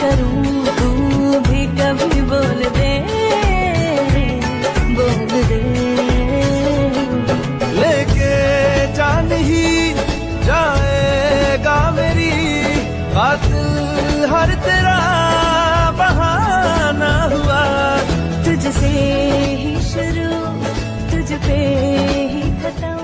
करूँ तू भी कभी बोल दे बोल दे। लेके जान ही जाएगा मेरी कातिल हर तेरा बहाना हुआ। तुझसे ही शुरू तुझ पे ही खत्म।